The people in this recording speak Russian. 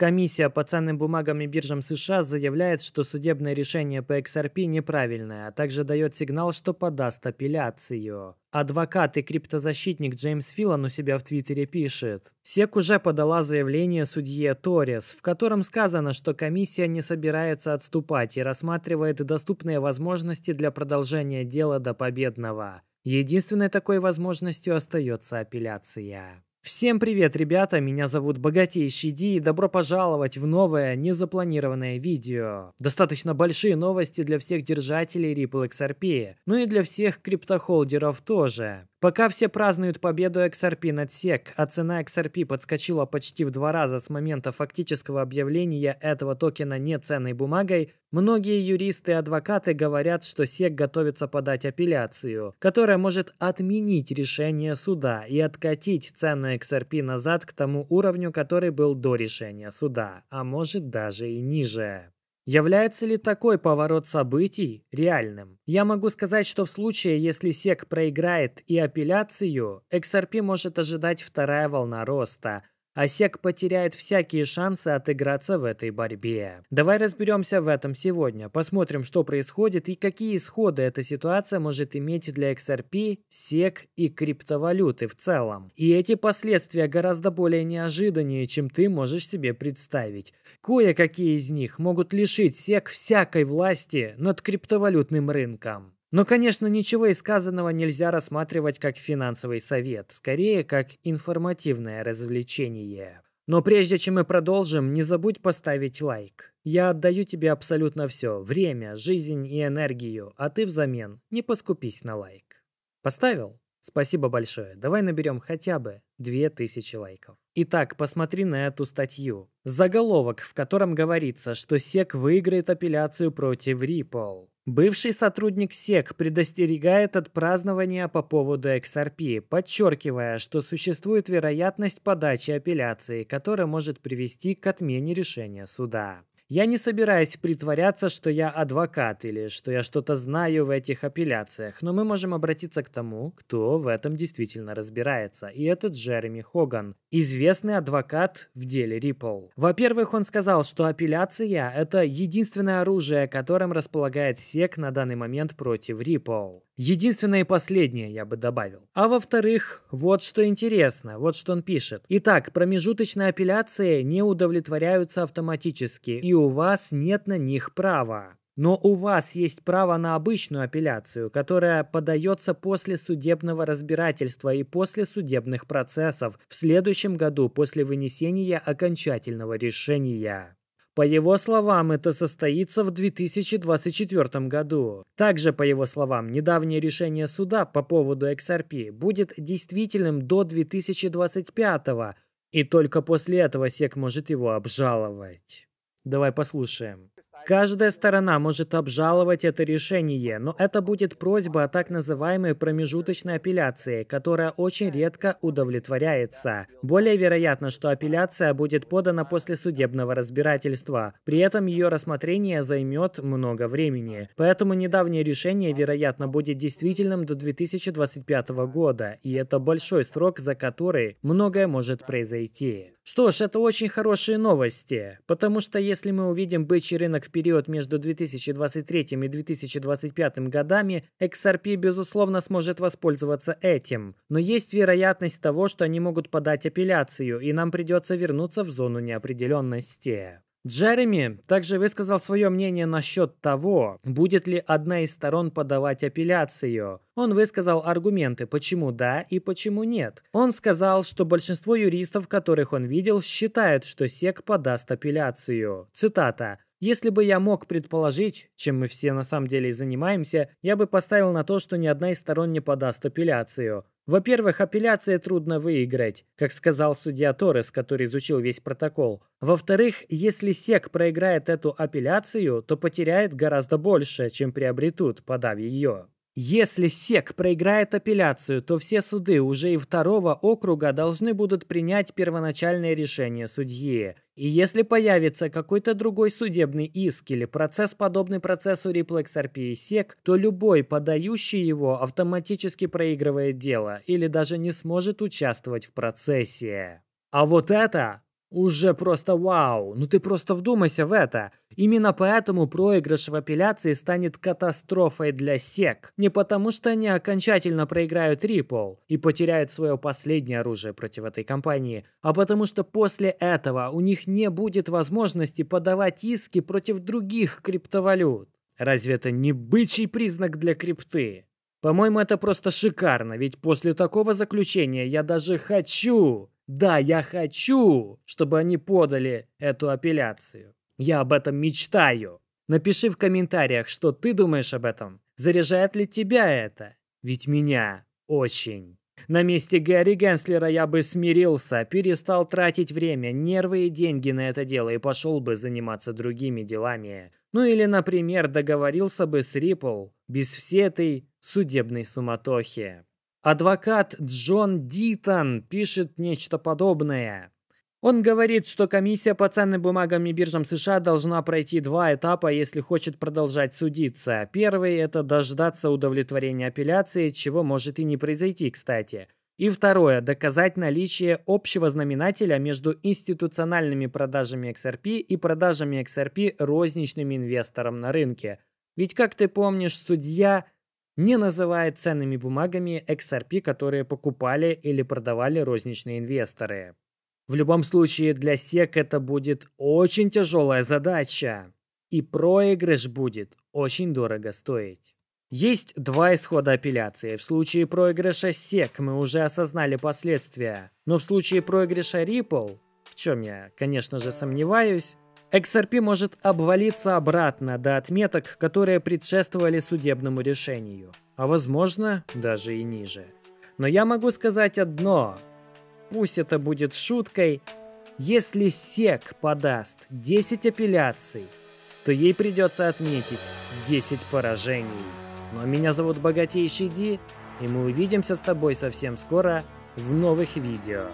Комиссия по ценным бумагам и биржам США заявляет, что судебное решение по XRP неправильное, а также дает сигнал, что подаст апелляцию. Адвокат и криптозащитник Джеймс Филлан у себя в Твиттере пишет. СЕК уже подала заявление судье Торрес, в котором сказано, что комиссия не собирается отступать и рассматривает доступные возможности для продолжения дела до победного. Единственной такой возможностью остается апелляция. Всем привет, ребята! Меня зовут Богатейший Ди и добро пожаловать в новое, незапланированное видео. Достаточно большие новости для всех держателей Ripple XRP, ну и для всех криптохолдеров тоже. Пока все празднуют победу XRP над SEC, а цена XRP подскочила почти в два раза с момента фактического объявления этого токена неценной бумагой, многие юристы и адвокаты говорят, что SEC готовится подать апелляцию, которая может отменить решение суда и откатить цену XRP назад к тому уровню, который был до решения суда, а может даже и ниже. Является ли такой поворот событий реальным? Я могу сказать, что в случае, если SEC проиграет и апелляцию, XRP может ожидать вторая волна роста, а СЕК потеряет всякие шансы отыграться в этой борьбе. Давай разберемся в этом сегодня, посмотрим, что происходит и какие исходы эта ситуация может иметь для XRP, СЕК и криптовалюты в целом. И эти последствия гораздо более неожиданнее, чем ты можешь себе представить. Кое-какие из них могут лишить СЕК всякой власти над криптовалютным рынком. Но, конечно, ничего из сказанного нельзя рассматривать как финансовый совет, скорее как информативное развлечение. Но прежде чем мы продолжим, не забудь поставить лайк. Я отдаю тебе абсолютно все – время, жизнь и энергию, а ты взамен не поскупись на лайк. Поставил? Спасибо большое. Давай наберем хотя бы 2000 лайков. Итак, посмотри на эту статью. Заголовок, в котором говорится, что SEC выиграет апелляцию против Ripple. Бывший сотрудник СЕК предостерегает от празднования по поводу XRP, подчеркивая, что существует вероятность подачи апелляции, которая может привести к отмене решения суда. Я не собираюсь притворяться, что я адвокат или что я что-то знаю в этих апелляциях, но мы можем обратиться к тому, кто в этом действительно разбирается, и это Джереми Хоган, известный адвокат в деле Ripple. Во-первых, он сказал, что апелляция – это единственное оружие, которым располагает SEC на данный момент против Ripple. Единственное и последнее, я бы добавил. А во-вторых, вот что интересно, вот что он пишет. Итак, промежуточные апелляции не удовлетворяются автоматически, и у вас нет на них права. Но у вас есть право на обычную апелляцию, которая подается после судебного разбирательства и после судебных процессов в следующем году после вынесения окончательного решения. По его словам, это состоится в 2024 году. Также, по его словам, недавнее решение суда по поводу XRP будет действительным до 2025 и только после этого СЕК может его обжаловать. Давай послушаем. Каждая сторона может обжаловать это решение, но это будет просьба о так называемой промежуточной апелляции, которая очень редко удовлетворяется. Более вероятно, что апелляция будет подана после судебного разбирательства. При этом ее рассмотрение займет много времени. Поэтому недавнее решение, вероятно, будет действительным до 2025 года, и это большой срок, за который многое может произойти. Что ж, это очень хорошие новости, потому что если мы увидим бычий рынок в период между 2023 и 2025 годами, XRP безусловно сможет воспользоваться этим. Но есть вероятность того, что они могут подать апелляцию, и нам придется вернуться в зону неопределенности. Джереми также высказал свое мнение насчет того, будет ли одна из сторон подавать апелляцию. Он высказал аргументы, почему да и почему нет. Он сказал, что большинство юристов, которых он видел, считают, что СЕК подаст апелляцию. Цитата. Если бы я мог предположить, чем мы все на самом деле и занимаемся, я бы поставил на то, что ни одна из сторон не подаст апелляцию. Во-первых, апелляции трудно выиграть, как сказал судья Торрес, который изучил весь протокол. Во-вторых, если СЕК проиграет эту апелляцию, то потеряет гораздо больше, чем приобретут, подав ее. Если СЕК проиграет апелляцию, то все суды уже и второго округа должны будут принять первоначальное решение судьи. И если появится какой-то другой судебный иск или процесс, подобный процессу Ripple XRP и SEC, то любой подающий его автоматически проигрывает дело или даже не сможет участвовать в процессе. А вот это Уже просто вау! Ну ты просто вдумайся в это. Именно поэтому проигрыш в апелляции станет катастрофой для СЕК. Не потому что они окончательно проиграют Ripple и потеряют свое последнее оружие против этой компании, а потому что после этого у них не будет возможности подавать иски против других криптовалют. Разве это не бычий признак для крипты? По-моему, это просто шикарно, ведь после такого заключения я даже хочу, да, я хочу, чтобы они подали эту апелляцию. Я об этом мечтаю. Напиши в комментариях, что ты думаешь об этом. Заряжает ли тебя это? Ведь меня очень. На месте Гэри Генслера я бы смирился, перестал тратить время, нервы и деньги на это дело и пошел бы заниматься другими делами. Ну или, например, договорился бы с Риппл без всей этой судебной суматохи. Адвокат Джон Дитон пишет нечто подобное. Он говорит, что комиссия по ценным бумагам и биржам США должна пройти два этапа, если хочет продолжать судиться. Первый – это дождаться удовлетворения апелляции, чего может и не произойти, кстати. И второе – доказать наличие общего знаменателя между институциональными продажами XRP и продажами XRP розничным инвесторам на рынке. Ведь, как ты помнишь, судья не называет ценными бумагами XRP, которые покупали или продавали розничные инвесторы. В любом случае, для SEC это будет очень тяжелая задача. И проигрыш будет очень дорого стоить. Есть два исхода апелляции. В случае проигрыша SEC мы уже осознали последствия. Но в случае проигрыша Ripple, в чем я, конечно же, сомневаюсь, XRP может обвалиться обратно до отметок, которые предшествовали судебному решению. А возможно, даже и ниже. Но я могу сказать одно – пусть это будет шуткой, если СЕК подаст 10 апелляций, то ей придется отметить 10 поражений. Но меня зовут Богатейший Ди, и мы увидимся с тобой совсем скоро в новых видео.